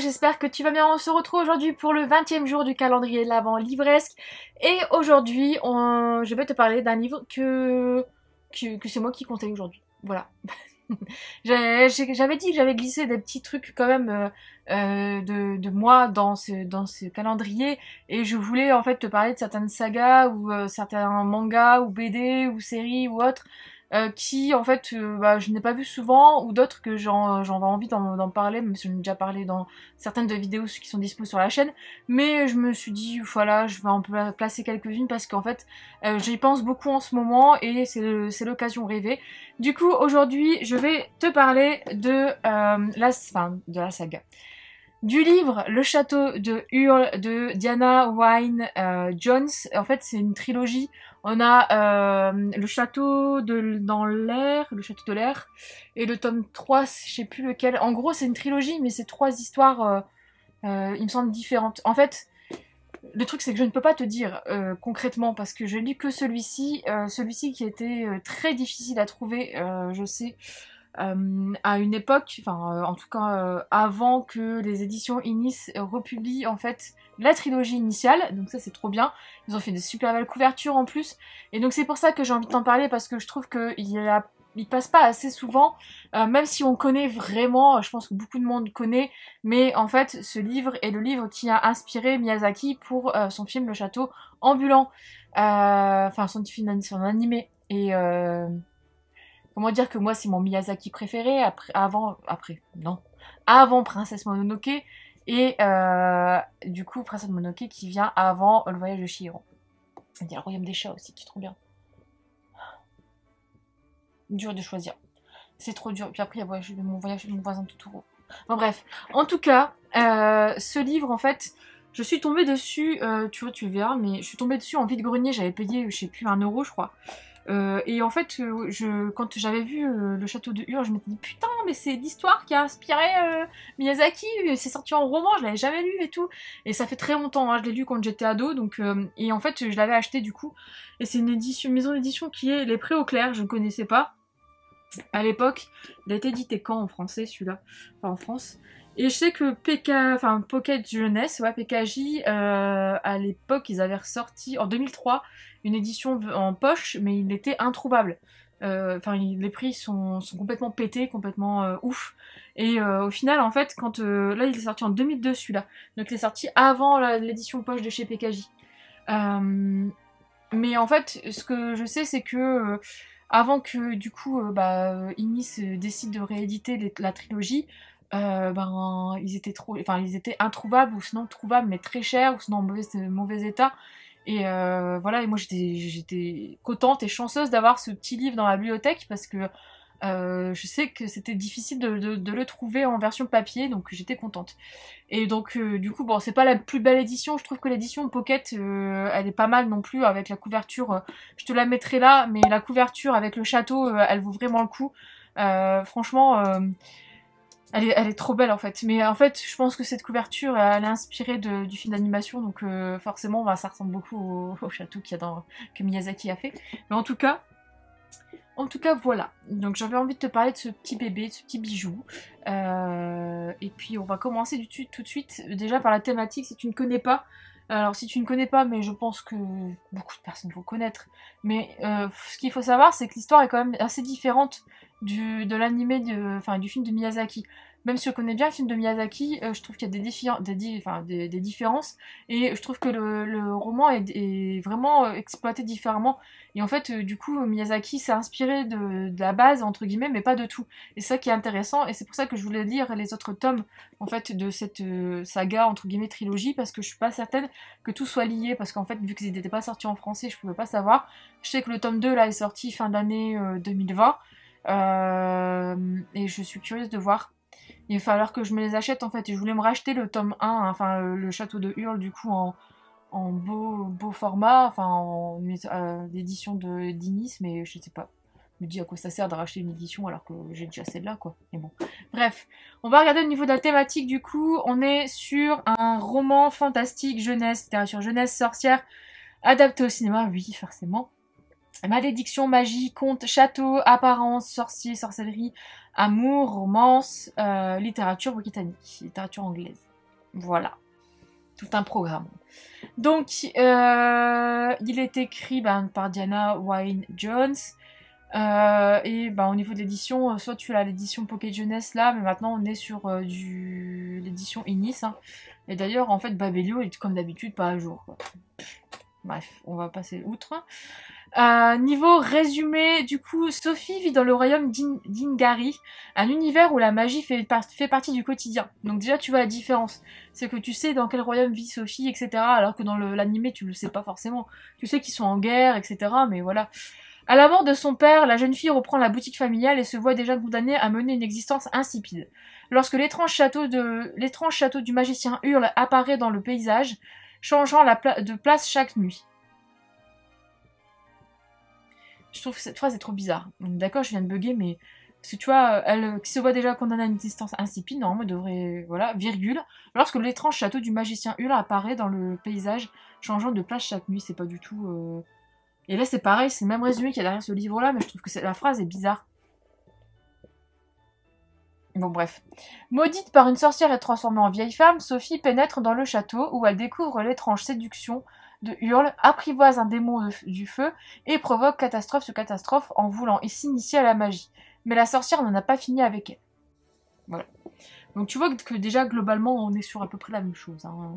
j'espère que tu vas bien. On se retrouve aujourd'hui pour le 20e jour du calendrier de l'Avent livresque. Et aujourd'hui, je vais te parler d'un livre que, que, c'est moi qui comptais aujourd'hui. Voilà. j'avais dit que j'avais glissé des petits trucs quand même euh, euh, de, moi dans ce, dans ce calendrier et je voulais en fait te parler de certaines sagas ou euh, certains mangas ou BD ou séries ou autres qui en fait euh, bah, je n'ai pas vu souvent ou d'autres que j'en ai envie d'en parler même si j'en ai déjà parlé dans certaines de vidéos qui sont disponibles sur la chaîne. Mais je me suis dit voilà je vais en placer quelques-unes parce qu'en fait euh, j'y pense beaucoup en ce moment et c'est l'occasion rêvée. Du coup aujourd'hui je vais te parler de la, fin, de la saga du livre Le château de Hurle de Diana Wynne euh, Jones. En fait, c'est une trilogie. On a euh, le château de dans l'air, le château de l'air, et le tome 3, je sais plus lequel. En gros, c'est une trilogie, mais c'est trois histoires, euh, il me semble, différentes. En fait, le truc, c'est que je ne peux pas te dire concrètement parce que je lis que celui-ci, celui-ci qui était très difficile à trouver, je sais. Euh, à une époque, enfin euh, en tout cas euh, avant que les éditions Inis republient en fait la trilogie initiale, donc ça c'est trop bien. Ils ont fait des super belles couvertures en plus, et donc c'est pour ça que j'ai envie de t'en parler parce que je trouve qu'il a il passe pas assez souvent, même si on connaît vraiment, je pense que beaucoup de monde connaît, mais en fait ce livre est le livre qui a inspiré Miyazaki pour son film Le Château ambulant, enfin son film, son animé, et Comment dire que moi c'est mon Miyazaki préféré après, avant, après, non, avant Princesse Mononoke et euh, du coup Princesse Mononoke qui vient avant le voyage de Chihiro. Il y a le royaume des chats aussi qui est trop bien. Dur de choisir. C'est trop dur. Puis après il y a mon voyage de mon voisin Totoro. Bon bref, en tout cas, euh, ce livre en fait, je suis tombée dessus, euh, tu vois, tu verras, mais je suis tombée dessus en vide-grenier, j'avais payé, je sais plus, un euro je crois. Euh, et en fait, euh, je, quand j'avais vu euh, le château de Ur, je m'étais dit putain, mais c'est l'histoire qui a inspiré Miyazaki. C'est sorti en roman, je l'avais jamais lu et tout. Et ça fait très longtemps, hein, je l'ai lu quand j'étais ado. Donc, et en fait, je l'avais acheté du coup. Et c'est une édition, maison d'édition qui est Les Prés au clair, je ne connaissais pas. À l'époque, il a été édité quand en français celui-là? Enfin en France. Et je sais que PK, enfin Pocket Jeunesse, ouais, PKJ, euh, à l'époque, ils avaient ressorti en 2003 une édition en poche, mais il était introuvable. Euh, enfin, les prix sont, sont, complètement pétés, complètement euh, ouf. Et au final, en fait, quand là, il est sorti en 2002 celui-là, donc il est sorti avant l'édition poche de chez PKJ. mais en fait, ce que je sais, c'est que avant que du coup, bah, Inis décide de rééditer la trilogie, euh, ben ils étaient trop, enfin ils étaient introuvables ou sinon trouvables mais très chers ou sinon en mauvais, mauvais état. Et euh, voilà, et moi j'étais j'étais contente et chanceuse d'avoir ce petit livre dans la bibliothèque parce que euh, je sais que c'était difficile de, de, le trouver en version papier, donc j'étais contente. Et donc du coup, bon, c'est pas la plus belle édition, je trouve que l'édition Pocket, elle est pas mal non plus avec la couverture. je te la mettrai là, mais la couverture avec le château, elle vaut vraiment le coup. franchement elle est, trop belle en fait. Mais en fait, je pense que cette couverture, elle est inspirée du film d'animation, donc euh, forcément, bah, ça ressemble beaucoup au, château qu'il y a dans, que Miyazaki a fait. Mais en tout cas, en tout cas, voilà. Donc j'avais envie de te parler de ce petit bébé, de ce petit bijou. Euh, et puis on va commencer tout de suite, déjà par la thématique, si tu ne connais pas. Alors si tu ne connais pas, mais je pense que beaucoup de personnes vont connaître. Mais euh, ce qu'il faut savoir, c'est que l'histoire est quand même assez différente de l'animé, enfin du film de Miyazaki. Même si je connais bien le film de Miyazaki, euh, je trouve qu'il y a des, différences. Et je trouve que le, roman est, vraiment euh, exploité différemment. Et en fait, euh, du coup, Miyazaki s'est inspiré de, la base, entre guillemets, mais pas de tout. Et ça qui est intéressant. Et c'est pour ça que je voulais lire les autres tomes, en fait, de cette saga, entre guillemets, trilogie, parce que je suis pas certaine que tout soit lié. Parce qu'en fait, vu qu'ils n'étaient pas sortis en français, je pouvais pas savoir. Je sais que le tome 2, là, est sorti fin d'année 2020. Euh, et je suis curieuse de voir. Il va falloir que je me les achète en fait. Et je voulais me racheter le tome 1, hein, enfin euh, le château de Hurle du coup en, beau, beau format, enfin en euh, édition de d'Inis, mais je sais pas. Je me dis à quoi ça sert de racheter une édition alors que j'ai déjà celle-là quoi. Mais bon. Bref, on va regarder au niveau de la thématique du coup. On est sur un roman fantastique jeunesse, littérature jeunesse, sorcière, adapté au cinéma, oui forcément. Malédiction, magie, conte, château, apparence, sorcier, sorcellerie, amour, romance, euh, littérature britannique, littérature anglaise. Voilà. Tout un programme. Donc, euh, il est écrit ben, par Diana Wynne Jones. Euh, et ben, au niveau de l'édition, soit tu as l'édition Pocket Jeunesse là, mais maintenant on est sur l'édition Inis. Hein. Et d'ailleurs, en fait, Babelio est comme d'habitude pas à jour. Bref, on va passer outre. Euh, niveau résumé, du coup, Sophie vit dans le royaume d'Ingari, un univers où la magie fait, partie du quotidien. Donc déjà, tu vois la différence. C'est que tu sais dans quel royaume vit Sophie, etc. Alors que dans l'animé, tu le sais pas forcément. Tu sais qu'ils sont en guerre, etc. Mais voilà. À la mort de son père, la jeune fille reprend la boutique familiale et se voit déjà condamnée à mener une existence insipide. Lorsque l'étrange château du magicien Hurle apparaît dans le paysage, changeant de place chaque nuit. Je trouve que cette phrase est trop bizarre. D'accord, je viens de bugger, mais parce que tu vois, elle qui se voit déjà condamnée à une distance insipide, normalement, devrait. Voilà, virgule. Lorsque l'étrange château du magicien Hula apparaît dans le paysage, changeant de place chaque nuit, c'est pas du tout. Euh, Et là, c'est pareil, c'est le même résumé qu'il y a derrière ce livre-là, mais je trouve que la phrase est bizarre. Bon, bref. Maudite par une sorcière et transformée en vieille femme, Sophie pénètre dans le château où elle découvre l'étrange séduction de Hurle, apprivoise un démon du feu et provoque catastrophe sur catastrophe en voulant s'initier à la magie. Mais la sorcière n'en a pas fini avec elle. Voilà. Donc tu vois que déjà globalement on est sur à peu près la même chose. Hein.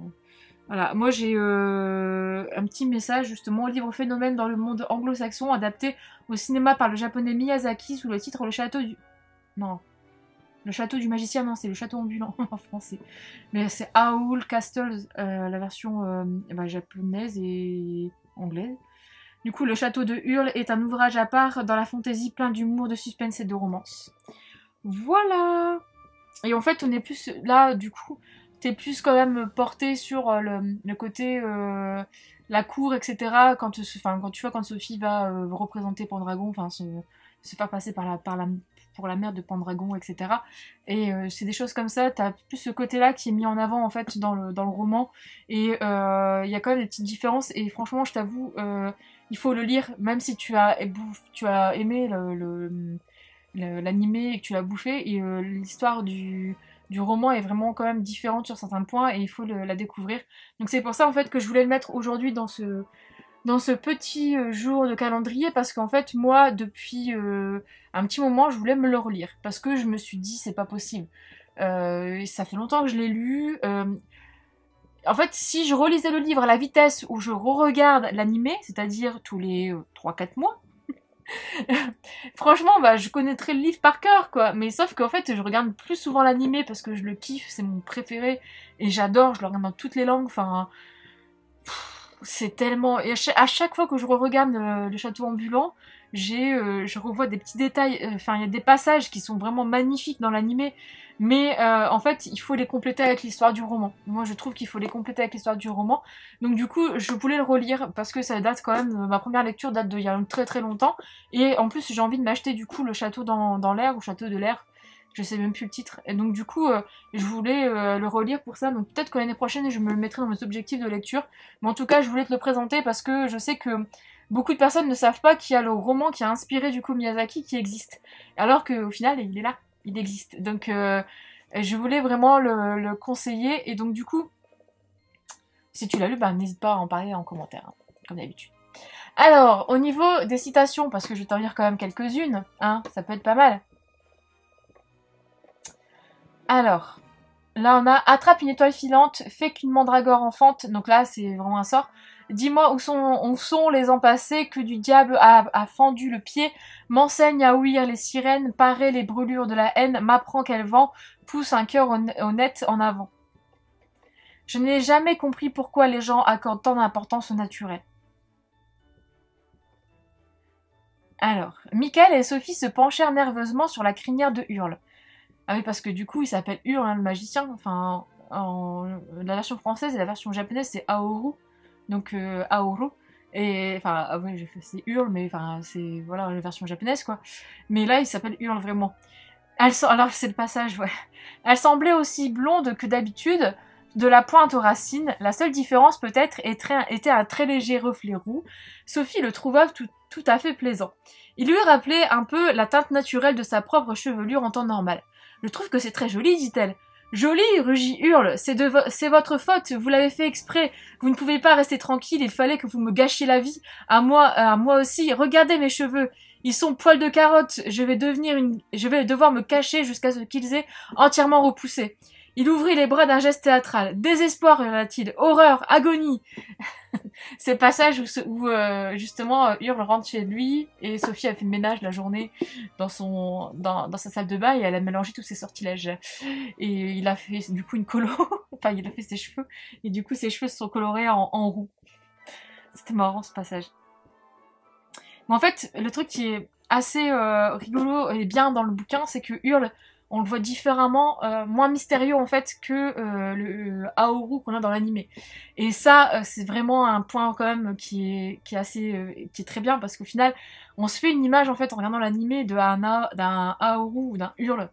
Voilà, moi j'ai euh, un petit message justement, livre phénomène dans le monde anglo-saxon adapté au cinéma par le japonais Miyazaki sous le titre Le Château du... Non, le château du magicien, non, c'est le château ambulant en français. Mais c'est Aul Castle, euh, la version euh, eh ben, japonaise et anglaise. Du coup, le château de Hurle est un ouvrage à part dans la fantaisie plein d'humour, de suspense et de romance. Voilà Et en fait, on est plus... Là, du coup, t'es plus quand même porté sur euh, le, côté... la cour, etc. Quand, quand tu vois quand Sophie va représenter Pendragon, enfin se, faire passer par la, pour la mère de Pendragon, etc. Et euh, c'est des choses comme ça, t'as plus ce côté-là qui est mis en avant en fait dans le, dans le roman. Et euh, il y a quand même des petites différences. Et franchement, je t'avoue, euh, il faut le lire, même si tu as, tu as aimé l'animé le, et que tu l'as bouffé. Et l'histoire du, du roman est vraiment quand même différente sur certains points et il faut la découvrir. Donc c'est pour ça en fait que je voulais le mettre aujourd'hui dans ce dans ce petit euh, jour de calendrier parce qu'en fait moi depuis euh, un petit moment je voulais me le relire parce que je me suis dit c'est pas possible. Euh, ça fait longtemps que je l'ai lu. en fait si je relisais le livre à la vitesse où je re-regarde l'animé, c'est-à-dire tous les 3-4 mois, Franchement, bah, je connaîtrais le livre par cœur, quoi. Mais sauf qu'en fait, je regarde plus souvent l'animé parce que je le kiffe, c'est mon préféré et j'adore, je le regarde dans toutes les langues. Enfin, c'est tellement. Et à chaque, fois que je regarde le, château ambulant, j'ai, euh, je revois des petits détails. Euh, enfin, il y a des passages qui sont vraiment magnifiques dans l'animé, mais euh, en fait, il faut les compléter avec l'histoire du roman. Moi, je trouve qu'il faut les compléter avec l'histoire du roman. Donc, du coup, je voulais le relire parce que ça date quand même. Ma première lecture date d'il y a très très longtemps, et en plus, j'ai envie de m'acheter du coup le château dans l'air ou château de l'air je sais même plus le titre. Et donc du coup, euh, je voulais euh, le relire pour ça. Donc peut-être que l'année prochaine, je me le mettrai dans mes objectifs de lecture. Mais en tout cas, je voulais te le présenter parce que je sais que beaucoup de personnes ne savent pas qu'il y a le roman qui a inspiré du coup Miyazaki qui existe. Alors qu'au final, il est là, il existe. Donc euh, je voulais vraiment le, conseiller. Et donc du coup, si tu l'as lu, bah, n'hésite pas à en parler en commentaire, hein, comme d'habitude. Alors, au niveau des citations, parce que je vais t'en lire quand même quelques-unes, hein, ça peut être pas mal. Alors, là on a attrape une étoile filante, fait qu'une mandragore enfante. Donc là c'est vraiment un sort. Dis-moi où sont, les empassés que du diable a, fendu le pied, m'enseigne à ouïr les sirènes, parer les brûlures de la haine, m'apprend qu'elle vent, pousse un cœur honnête en avant. Je n'ai jamais compris pourquoi les gens accordent tant d'importance au naturel. Alors, Michael et Sophie se penchèrent nerveusement sur la crinière de Hurle. Ah oui, parce que du coup, il s'appelle Hurle, hein, le magicien. Enfin, en... la version française et la version japonaise, c'est Aoru. Donc, euh, Aoru. Et, enfin, ah oui, c'est Hurle, mais enfin, c'est, voilà, la version japonaise, quoi. Mais là, il s'appelle Hurle, vraiment. Elle, alors, c'est le passage, ouais. Elle semblait aussi blonde que d'habitude, de la pointe aux racines. La seule différence, peut-être, était un très léger reflet roux. Sophie le trouva tout, tout à fait plaisant. Il lui rappelait un peu la teinte naturelle de sa propre chevelure en temps normal. Je trouve que c'est très joli, dit-elle. Joli, rugit Hurle, c'est de c'est votre faute, vous l'avez fait exprès. Vous ne pouvez pas rester tranquille, il fallait que vous me gâchiez la vie. À moi, à moi aussi. Regardez mes cheveux. Ils sont poils de carotte. Je vais devenir une, je vais devoir me cacher jusqu'à ce qu'ils aient entièrement repoussé. Il ouvrit les bras d'un geste théâtral. Désespoir, hurla-t-il. Horreur, agonie. C'est le passage où, euh, justement Hurle rentre chez lui et Sophie a fait le ménage la journée dans son dans, sa salle de bain et elle a mélangé tous ses sortilèges. Et il a fait du coup une colo. enfin, il a fait ses cheveux et du coup ses cheveux sont colorés en, en roux. C'était marrant ce passage. Mais en fait, le truc qui est assez euh, rigolo et bien dans le bouquin, c'est que Hurle on le voit différemment, euh, moins mystérieux en fait que euh, le Aoru qu'on a dans l'animé. Et ça, euh, c'est vraiment un point quand même qui est, qui est assez, qui est très bien parce qu'au final, on se fait une image en fait en regardant l'animé d'un Aoru ou d'un Hurle.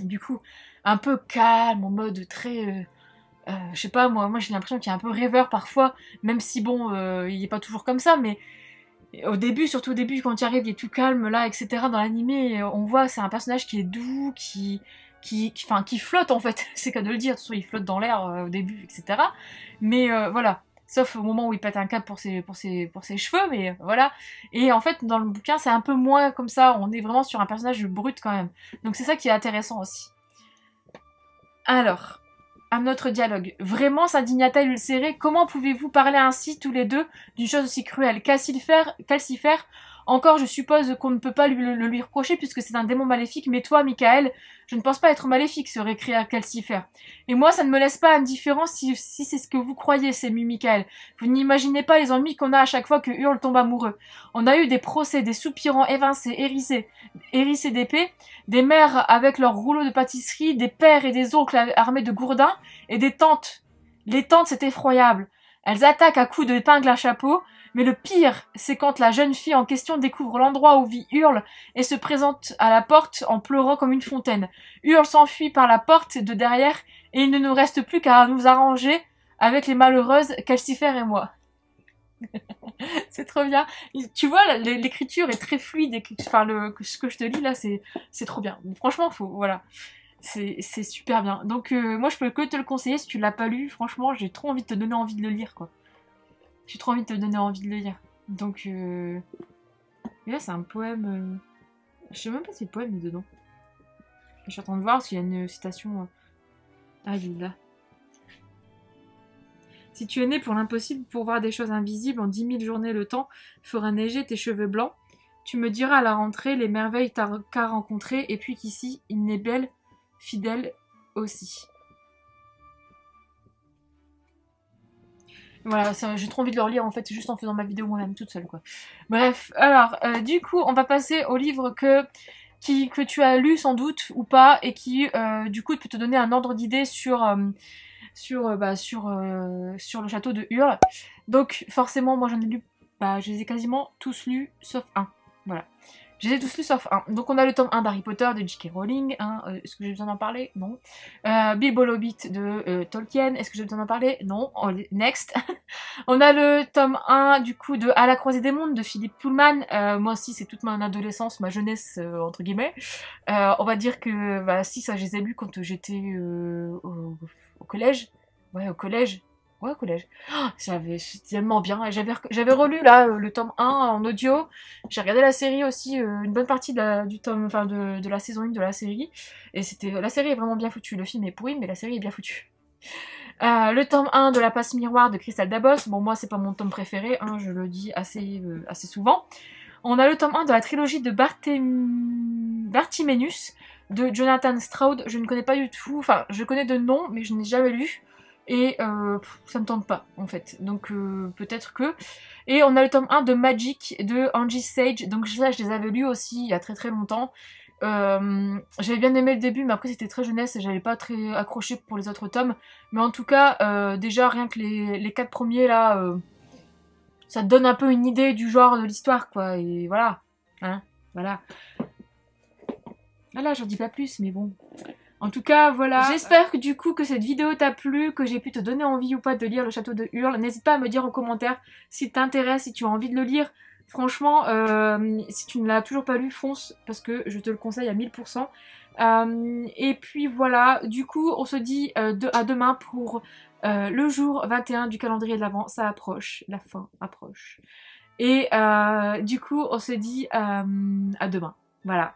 Du coup, un peu calme, en mode très je sais pas, moi, moi j'ai l'impression qu'il est un peu rêveur parfois, même si bon, il est pas toujours comme ça, mais au début, surtout au début, quand il arrive, il est tout calme là, etc. Dans l'animé, on voit c'est un personnage qui est doux, qui, qui, qui flotte en fait. c'est qu'à de le dire. De il flotte dans l'air euh, au début, etc. Mais euh, voilà. Sauf au moment où il pète un câble pour ses, pour ses, pour ses cheveux, mais voilà. Et en fait, dans le bouquin, c'est un peu moins comme ça. On est vraiment sur un personnage brut quand même. Donc c'est ça qui est intéressant aussi. Alors, un autre dialogue. Vraiment, s'indigna-t-elle ulcérée Comment pouvez-vous parler ainsi tous les deux d'une chose aussi cruelle? Calcifère, encore, je suppose qu'on ne peut pas lui, le, lui reprocher puisque c'est un démon maléfique, mais toi, Michael, je ne pense pas être maléfique, se récria Calcifère. Et moi, ça ne me laisse pas indifférent si, si c'est ce que vous croyez, s'émut Michael. Vous n'imaginez pas les ennuis qu'on a à chaque fois que Hurle tombe amoureux. On a eu des procès, des soupirants évincés, hérissés, hérissés d'épées, des mères avec leurs rouleaux de pâtisserie, des pères et des oncles armés de gourdins, et des tantes. Les tantes, c'est effroyable. Elles attaquent à coups d'épingle à chapeau, mais le pire, c'est quand la jeune fille en question découvre l'endroit où vit Hurle et se présente à la porte en pleurant comme une fontaine. Hurle s'enfuit par la porte de derrière et il ne nous reste plus qu'à nous arranger avec les malheureuses Calcifère et moi. c'est trop bien. Tu vois, l'écriture est très fluide. Le, ce que je te lis là, c'est, trop bien. Franchement, faut, voilà. C'est, c'est super bien. Donc, euh, moi, je peux que te le conseiller si tu l'as pas lu. Franchement, j'ai trop envie de te donner envie de le lire, quoi. J'ai trop envie de te donner envie de le lire. Donc, euh... Là, c'est un poème. Euh, je sais même pas si le poème est dedans. Je suis en train de voir s'il y a une citation. Euh, ah, il là. Si tu es né pour l'impossible, pour voir des choses invisibles, en dix mille journées le temps fera neiger tes cheveux blancs, tu me diras à la rentrée les merveilles qu'a rencontrées, et puis qu'ici, il n'est belle, fidèle aussi. Voilà, j'ai trop envie de le relire en fait, juste en faisant ma vidéo moi-même toute seule quoi. Bref, alors euh, du coup on va passer au livre que, qui, que tu as lu sans doute ou pas et qui euh, du coup peut te donner un ordre d'idée sur, euh, sur, bah, sur, sur le château de Hurle. Donc forcément moi j'en ai lu, bah, je les ai quasiment tous lus sauf un. Voilà. Je les ai tous lus sauf un. Donc on a le tome 1 d'Harry Potter de J.K. Rowling. Hein. Euh, est-ce que j'ai besoin d'en parler? Non. Euh, Bilbo de euh, Tolkien. Est-ce que j'ai besoin d'en parler? Non. Oh, next. on a le tome 1 du coup de À la croisée des mondes de Philippe Pullman. Euh, moi aussi c'est toute mon adolescence, ma jeunesse entre guillemets. on va dire que bah, si ça je les ai lus quand j'étais au, au collège. Ouais, au collège. Ouais, collège. Oh, tellement bien. J'avais, relu là euh, le tome 1 en audio. J'ai regardé la série aussi, euh, une bonne partie de du tome, enfin de, la saison 1 de la série. Et la série est vraiment bien foutue. Le film est pourri, mais la série est bien foutue. Euh, le tome 1 de La Passe Miroir de Crystal Dabos. Bon, moi, c'est pas mon tome préféré, hein, je le dis assez, souvent. On a le tome 1 de la trilogie de Bartiménus de Jonathan Stroud. Je ne connais pas du tout, enfin, je connais de nom, mais je n'ai jamais lu et euh, ça me tente pas en fait. Donc euh, peut-être que. Et on a le tome 1 de Magic de Angie Sage. Donc ça, je les avais lus aussi il y a très très longtemps. Euh, j'avais bien aimé le début, mais après c'était très jeunesse et j'avais pas très accroché pour les autres tomes. Mais en tout cas, déjà rien que les, les quatre premiers là, ça donne un peu une idée du genre de l'histoire quoi. Et voilà, hein, voilà. Voilà, j'en dis pas plus, mais bon. En tout cas, voilà. J'espère que du coup que cette vidéo t'a plu, que j'ai pu te donner envie ou pas de lire le château de Hurle. N'hésite pas à me dire en commentaire si t'intéresse, si tu as envie de le lire. Franchement, si tu ne l'as toujours pas lu, fonce parce que je te le conseille à 1000%. et puis voilà, du coup, on se dit à demain pour le jour 21 du calendrier de l'Avent. Ça approche, la fin approche. Et du coup, on se dit à demain. Voilà.